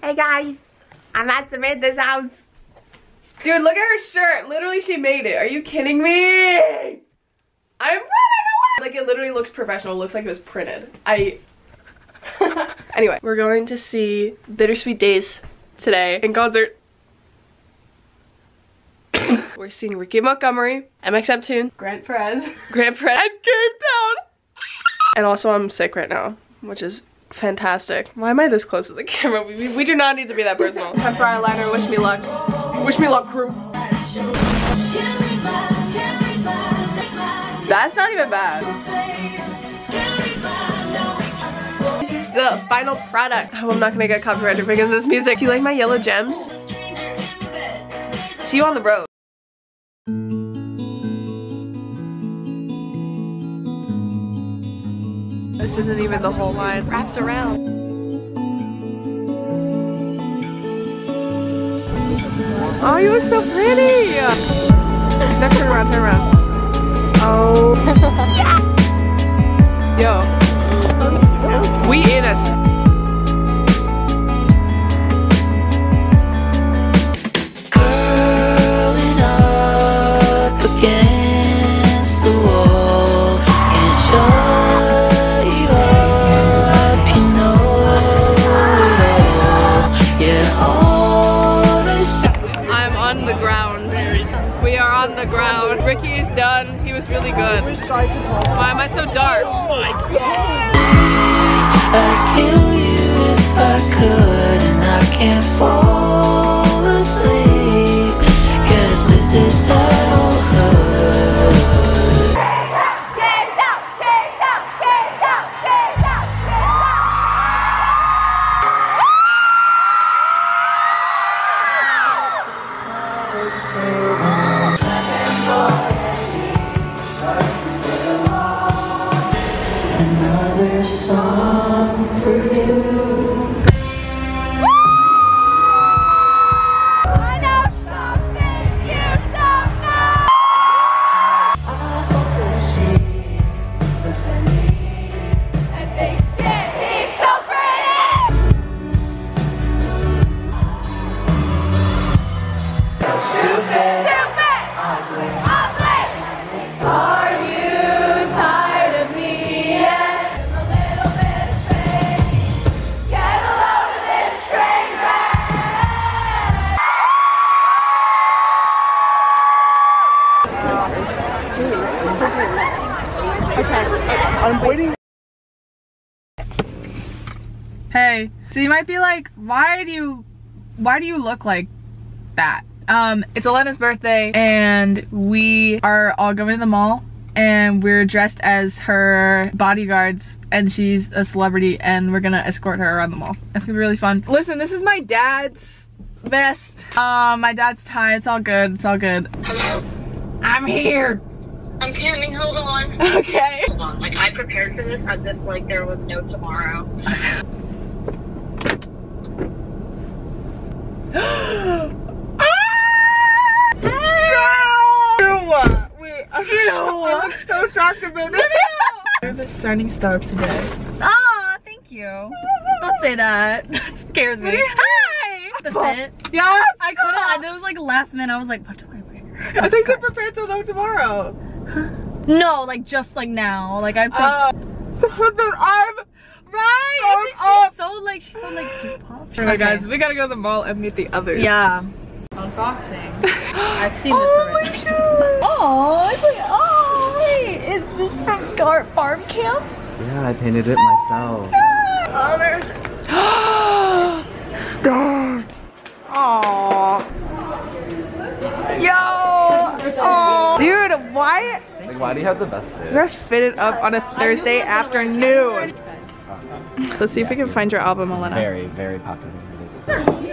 Hey guys, I'm at Samantha's house. Dude, look at her shirt. Literally, she made it. Are you kidding me? I'm running away. Like, it literally looks professional. It looks like it was printed. I... anyway, we're going to see Bittersweet Days today in concert. we're seeing Ricky Montgomery, Mxmtoon, Grant Perez. Grant Perez, and Cavetown. And also, I'm sick right now, which is fantastic. Why am I this close to the camera? We, we, do not need to be that personal. Time for eyeliner. Wish me luck. Wish me luck, crew. That's not even bad. This is the final product. Hope I'm not gonna get copyrighted because of this music. Do you like my yellow gems? See you on the road. This isn't even the whole line. Wraps around. Oh, you look so pretty! Now turn around, turn around. Oh. Yo. We in us. He was really good. Why am I so dark? Oh I'd kill you if I could, and I can't fall Another song for you. Hey, so you might be like, why do you, why do you look like that? Um, it's Elena's birthday and we are all going to the mall and we're dressed as her bodyguards and she's a celebrity and we're gonna escort her around the mall. It's gonna be really fun. Listen, this is my dad's vest. Um, my dad's tie, it's all good, it's all good. Hello? I'm here. I'm coming, hold on. Okay. Hold on. Like I prepared for this as if like there was no tomorrow. I'm so shocked about it. You're the shining star of today. Oh, thank you. Don't say that. That scares me. Hi! The fit. Yes! I couldn't. I, that was like last minute. I was like, what do I wear? I think they're prepared till no tomorrow. No, like just like now. Like I. Pre- Uh, but I'm right? Isn't she so like she's so like K-pop? Alright guys, we gotta go to the mall and meet the others. Yeah. Unboxing. I've seen this Oh my already. god! Oh, it's like wait, is this from Gar- Farm Camp? Yeah, I painted it myself. Oh, there's. Stop! Aww. Yo! Aww. Dude, why? Like, why do you have the best fit? We're fitted up on a Thursday afternoon. Let's see if we can find your album, Elena. Very, very popular. Alright,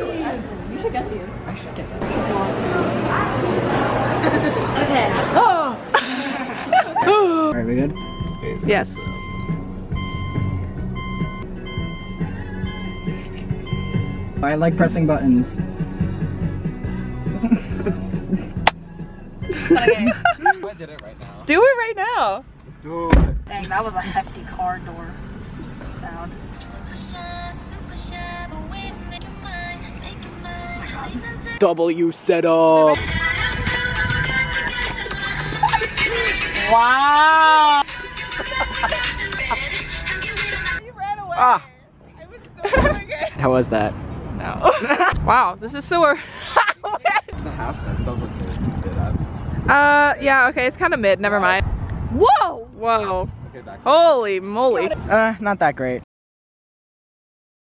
we good? Yes. Uh, I like pressing buttons. I did it right now. Do it right now. Dude. Dang, that was a hefty car door sound. Super shy, super shy, but we make you mine. W setup. Wow. Ah. How was that? No. wow, this is sewer. The half that's double uh, yeah, okay, it's kind of mid. Never mind. Whoa! Whoa. Okay. Holy moly. Uh, not that great.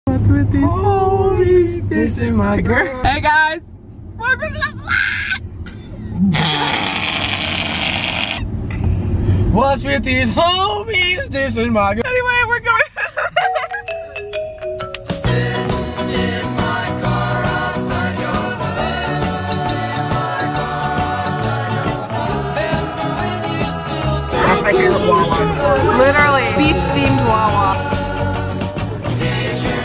What's with these homies dissing my girl? Hey guys! What's with these homies dissing my girl? Literally, beach themed Wawa.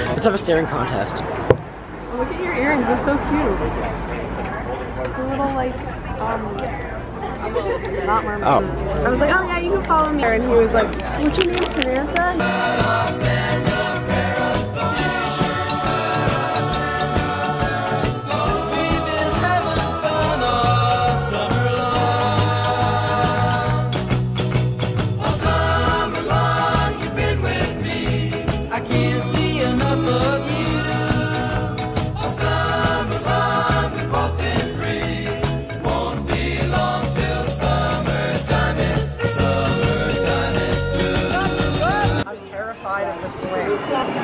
Let's have a staring contest. Look at your earrings, they're so cute. The little like, um, not mermaid. Oh. I was like, oh yeah, you can follow me. And he was like, what's your name, Samantha?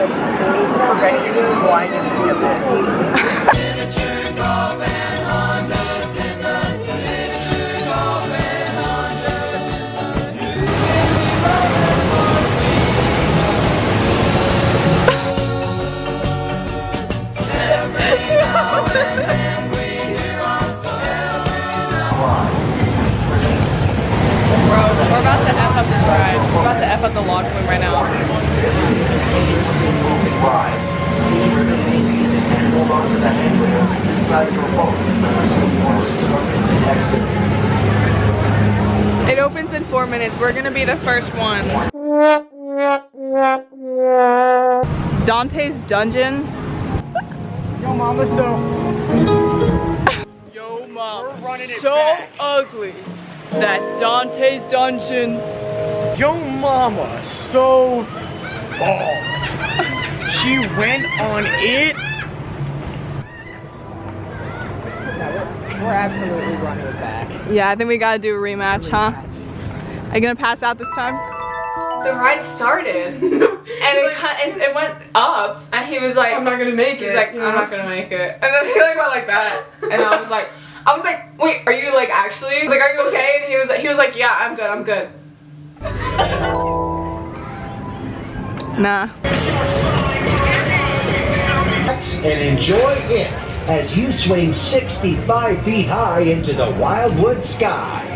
The swing preventing you from flying into the abyss. Bro, we're about to F up this ride. We're about to F up the log flume right now. It opens in four minutes. We're gonna be the first ones. Dante's Dungeon. Yo, mama, so Yo, mom. so back. ugly. That Dante's Dungeon. Yo, mama, so bald. she went on it. we're, we're absolutely running it back. Yeah, I think we gotta do a rematch, huh? Are you gonna pass out this time? The ride started, and it, cut- it it went up, and he was like, "I'm not gonna make it." He's like, "I'm not gonna make it," and then he like went like that, and I was like, "I was like, wait, are you like actually like, are you okay?" And he was like, he was like, "Yeah, I'm good, I'm good." Nah. and enjoy it as you swing 65 feet high into the wildwood sky.